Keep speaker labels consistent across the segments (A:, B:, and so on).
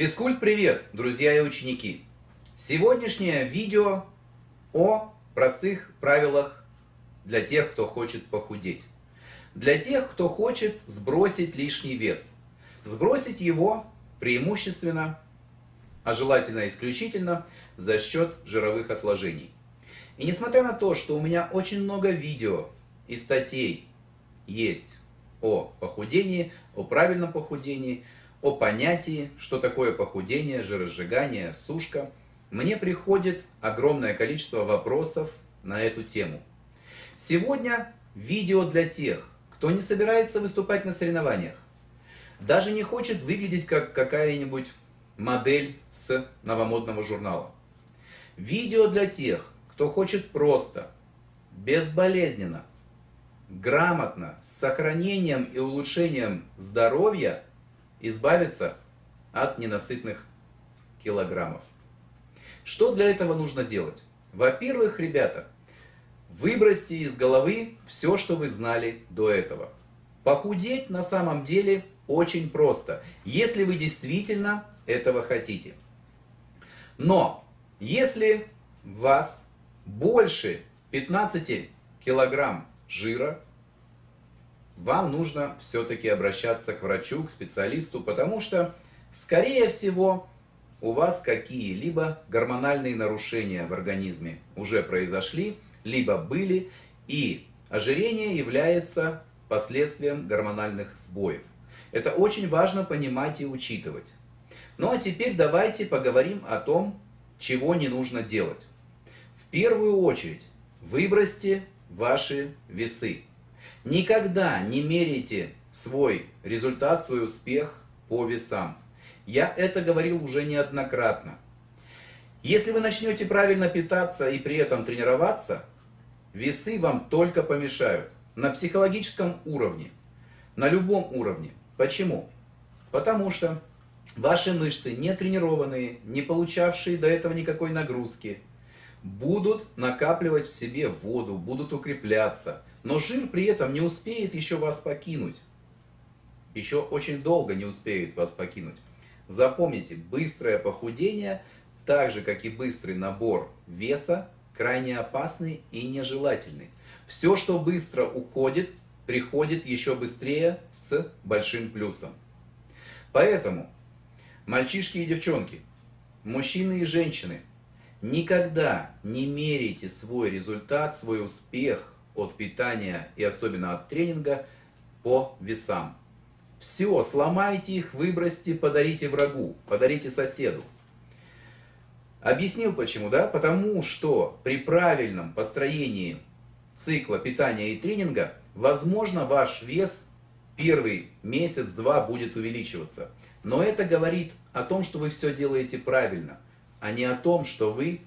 A: Физкульт привет, друзья и ученики! Сегодняшнее видео о простых правилах для тех, кто хочет похудеть. Для тех, кто хочет сбросить лишний вес. Сбросить его преимущественно, а желательно исключительно, за счет жировых отложений. И несмотря на то, что у меня очень много видео и статей есть о похудении, о правильном похудении, о понятии, что такое похудение, жиросжигание, сушка, мне приходит огромное количество вопросов на эту тему. Сегодня видео для тех, кто не собирается выступать на соревнованиях, даже не хочет выглядеть как какая-нибудь модель с новомодного журнала. Видео для тех, кто хочет просто, безболезненно, грамотно, с сохранением и улучшением здоровья избавиться от ненасытных килограммов. Что для этого нужно делать? Во-первых, ребята, выбросьте из головы все, что вы знали до этого. Похудеть на самом деле очень просто, если вы действительно этого хотите. Но, если вас больше 15 килограмм жира, вам нужно все-таки обращаться к врачу, к специалисту, потому что, скорее всего, у вас какие-либо гормональные нарушения в организме уже произошли, либо были, и ожирение является последствием гормональных сбоев. Это очень важно понимать и учитывать. Ну а теперь давайте поговорим о том, чего не нужно делать. В первую очередь выбросьте ваши весы. Никогда не меряйте свой результат, свой успех по весам. Я это говорил уже неоднократно. Если вы начнете правильно питаться и при этом тренироваться, весы вам только помешают. На психологическом уровне, на любом уровне. Почему? Потому что ваши мышцы, не тренированные, не получавшие до этого никакой нагрузки, будут накапливать в себе воду, будут укрепляться, но жир при этом не успеет еще вас покинуть. Еще очень долго не успеет вас покинуть. Запомните, быстрое похудение, так же как и быстрый набор веса, крайне опасный и нежелательный. Все, что быстро уходит, приходит еще быстрее с большим плюсом. Поэтому, мальчишки и девчонки, мужчины и женщины – Никогда не меряйте свой результат, свой успех от питания и особенно от тренинга по весам. Все, сломайте их, выбросьте, подарите врагу, подарите соседу. Объяснил почему, да? Потому что при правильном построении цикла питания и тренинга, возможно, ваш вес первый месяц-два будет увеличиваться. Но это говорит о том, что вы все делаете правильно – а не о том, что вы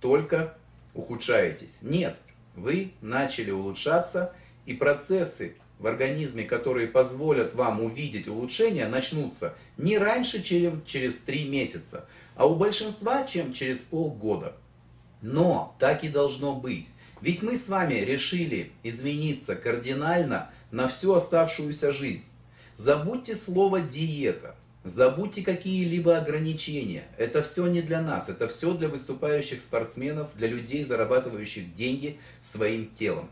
A: только ухудшаетесь. Нет, вы начали улучшаться, и процессы в организме, которые позволят вам увидеть улучшение, начнутся не раньше, чем через 3 месяца, а у большинства, чем через полгода. Но так и должно быть. Ведь мы с вами решили измениться кардинально на всю оставшуюся жизнь. Забудьте слово диета. Забудьте какие-либо ограничения. Это все не для нас, это все для выступающих спортсменов, для людей, зарабатывающих деньги своим телом.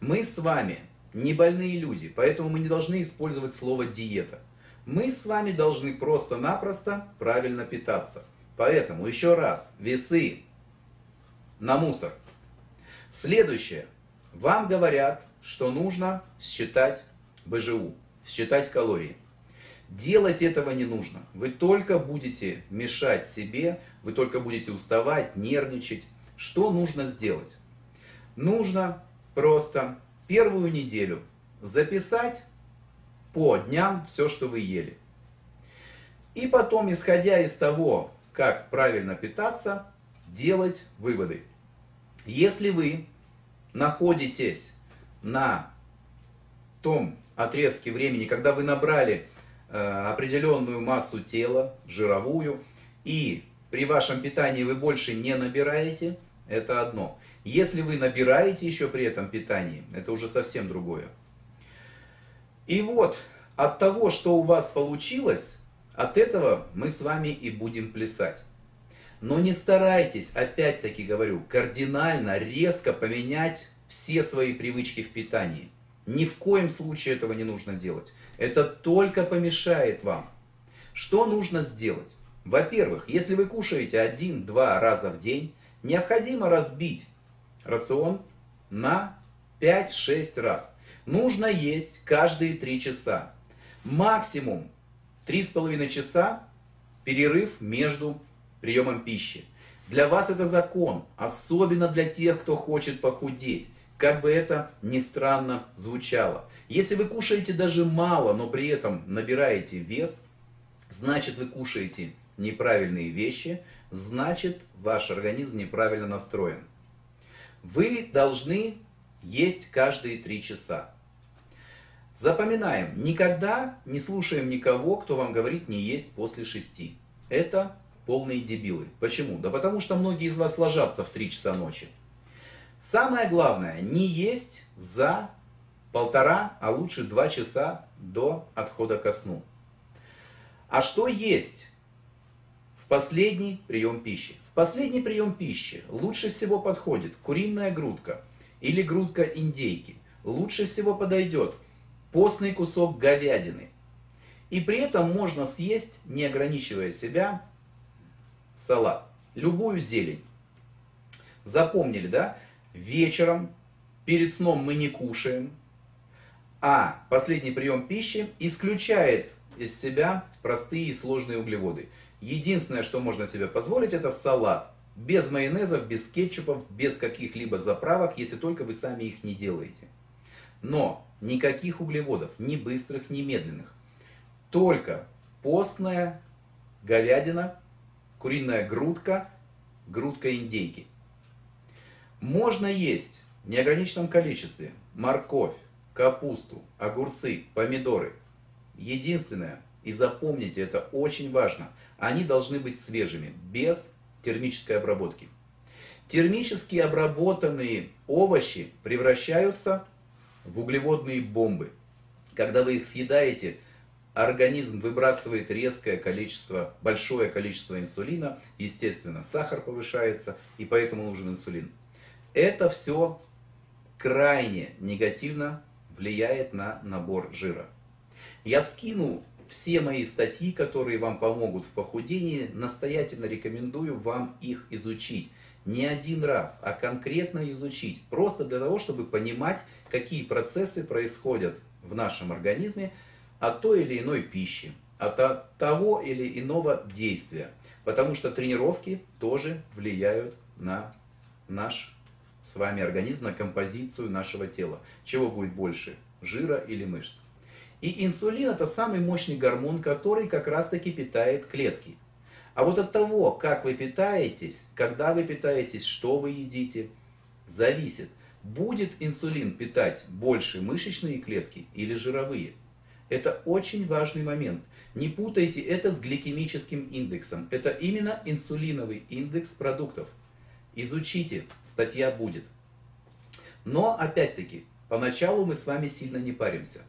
A: Мы с вами не больные люди, поэтому мы не должны использовать слово диета. Мы с вами должны просто-напросто правильно питаться. Поэтому еще раз, весы на мусор. Следующее. Вам говорят, что нужно считать БЖУ, считать калории. Делать этого не нужно. Вы только будете мешать себе, вы только будете уставать, нервничать. Что нужно сделать? Нужно просто первую неделю записать по дням все, что вы ели. И потом, исходя из того, как правильно питаться, делать выводы. Если вы находитесь на том отрезке времени, когда вы набрали определенную массу тела, жировую, и при вашем питании вы больше не набираете, это одно. Если вы набираете еще при этом питании, это уже совсем другое. И вот от того, что у вас получилось, От этого мы с вами и будем плясать. Но не старайтесь, опять-таки говорю, кардинально, резко поменять все свои привычки в питании. Ни в коем случае этого не нужно делать. Это только помешает вам. Что нужно сделать? Во-первых, если вы кушаете один-два раза в день, необходимо разбить рацион на 5-6 раз. Нужно есть каждые 3 часа. Максимум 3,5 часа перерыв между приемом пищи. Для вас это закон, особенно для тех, кто хочет похудеть. Как бы это ни странно звучало. Если вы кушаете даже мало, но при этом набираете вес, значит вы кушаете неправильные вещи, значит ваш организм неправильно настроен. Вы должны есть каждые три часа. Запоминаем, никогда не слушаем никого, кто вам говорит не есть после шести. Это полные дебилы. Почему? Да потому что многие из вас ложатся в 3 часа ночи. Самое главное, не есть за полтора, а лучше два часа до отхода ко сну. А что есть в последний прием пищи? В последний прием пищи лучше всего подходит куриная грудка или грудка индейки. Лучше всего подойдет постный кусок говядины. И при этом можно съесть, не ограничивая себя, салат, любую зелень. Запомнили, да? Вечером, перед сном мы не кушаем, а последний прием пищи исключает из себя простые и сложные углеводы. Единственное, что можно себе позволить, это салат. Без майонезов, без кетчупов, без каких-либо заправок, если только вы сами их не делаете. Но никаких углеводов, ни быстрых, ни медленных. Только постная говядина, куриная грудка, грудка индейки. Можно есть в неограниченном количестве морковь, капусту, огурцы, помидоры. Единственное, и запомните, это очень важно, они должны быть свежими, без термической обработки. Термически обработанные овощи превращаются в углеводные бомбы. Когда вы их съедаете, организм выбрасывает резкое количество, большое количество инсулина, естественно, сахар повышается, и поэтому нужен инсулин. Это все крайне негативно влияет на набор жира. Я скину все мои статьи, которые вам помогут в похудении, настоятельно рекомендую вам их изучить. Не один раз, а конкретно изучить. Просто для того, чтобы понимать, какие процессы происходят в нашем организме, от той или иной пищи, от того или иного действия. Потому что тренировки тоже влияют на наш с вами организм, на композицию нашего тела. Чего будет больше, жира или мышц. И инсулин это самый мощный гормон, который как раз таки питает клетки. А вот от того, как вы питаетесь, когда вы питаетесь, что вы едите, зависит, будет инсулин питать больше мышечные клетки или жировые. Это очень важный момент. Не путайте это с гликемическим индексом. Это именно инсулиновый индекс продуктов. Изучите, статья будет. Но, опять-таки, поначалу мы с вами сильно не паримся.